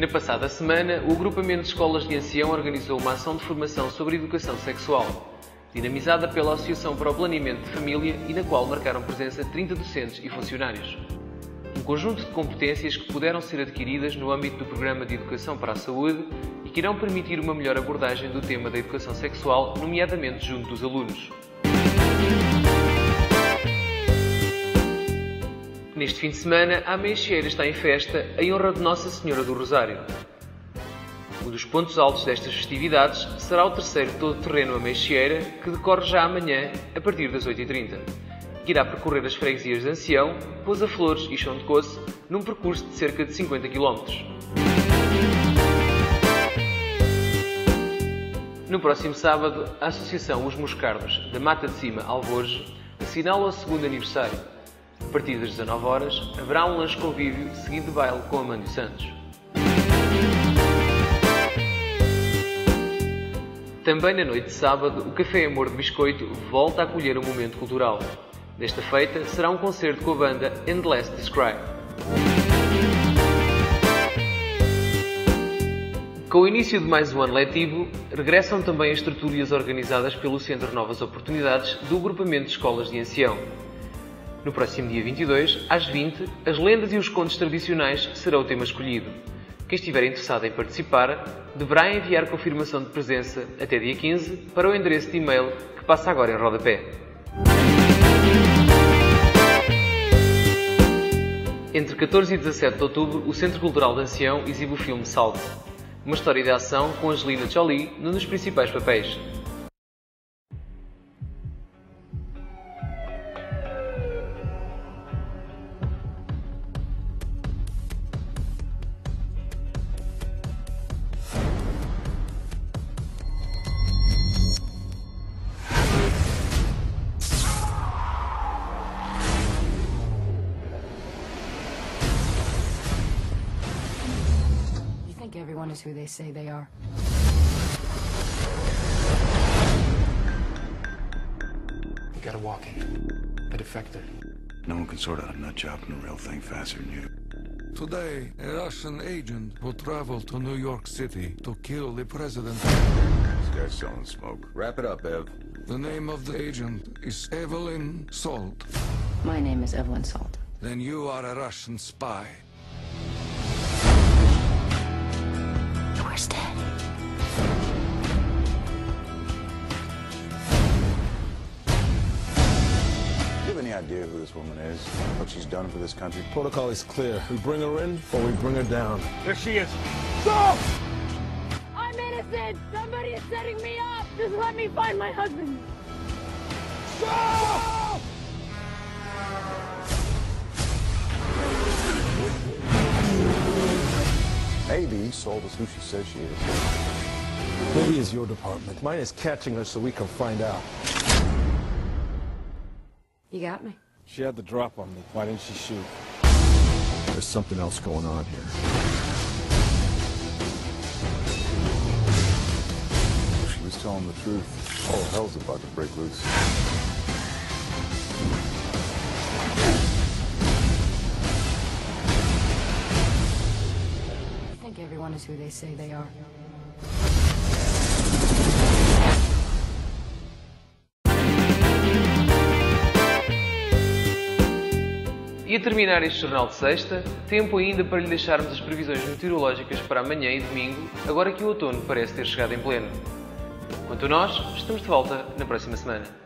Na passada semana, o agrupamento de escolas de ancião organizou uma ação de formação sobre educação sexual, dinamizada pela Associação para o Planeamento de Família e na qual marcaram presença 30 docentes e funcionários. Um conjunto de competências que puderam ser adquiridas no âmbito do Programa de Educação para a Saúde e que irão permitir uma melhor abordagem do tema da educação sexual, nomeadamente junto dos alunos. Neste fim de semana, a Meixeira está em festa em honra de Nossa Senhora do Rosário. Um dos pontos altos destas festividades será o terceiro todo-terreno a Meixeira, que decorre já amanhã, a partir das 8h30, que irá percorrer as freguesias de Ancião, Pousa Flores e Chão de Coço, num percurso de cerca de 50 km. No próximo sábado, a Associação Os Moscardos, da Mata de Cima, Alvorge, assinala o segundo aniversário. A partir das 19 horas, haverá um lanche convívio seguido de baile com Amândio Santos. Também na noite de sábado, o Café Amor de Biscoito volta a acolher um momento cultural. Desta feita, será um concerto com a banda Endless Describe. Com o início de mais um ano letivo, regressam também as tertúlias organizadas pelo Centro Novas Oportunidades do Agrupamento de Escolas de Ancião. No próximo dia 22, às 20, as lendas e os contos tradicionais serão o tema escolhido. Quem estiver interessado em participar deverá enviar confirmação de presença até dia 15 para o endereço de e-mail que passa agora em rodapé. Entre 14 e 17 de outubro, o Centro Cultural de Ancião exibe o filme Salto, uma história de ação com Angelina Jolie num dos principais papéis. Everyone is who they say they are? You gotta walk in. A defector. No one can sort out a nut job from the real thing faster than you. Today, a Russian agent will travel to New York City to kill the president. This guy's selling smoke. Wrap it up, Ev. The name of the agent is Evelyn Salt. My name is Evelyn Salt. Then you are a Russian spy. Where's Dad? Do you have any idea who this woman is? What she's done for this country? Protocol is clear. We bring her in or we bring her down. There she is. Stop! I'm innocent! Somebody is setting me up! Just let me find my husband! Maybe Salt is who she says she is. Maybe it's your department. Mine is catching her so we can find out. You got me. She had the drop on me. Why didn't she shoot? There's something else going on here. She was telling the truth, all hell's about to break loose. Is who they say they are? E a terminar este jornal de sexta, tempo ainda para lhe deixarmos as previsões meteorológicas para amanhã e domingo, agora que o outono parece ter chegado em pleno. Quanto a nós, estamos de volta na próxima semana.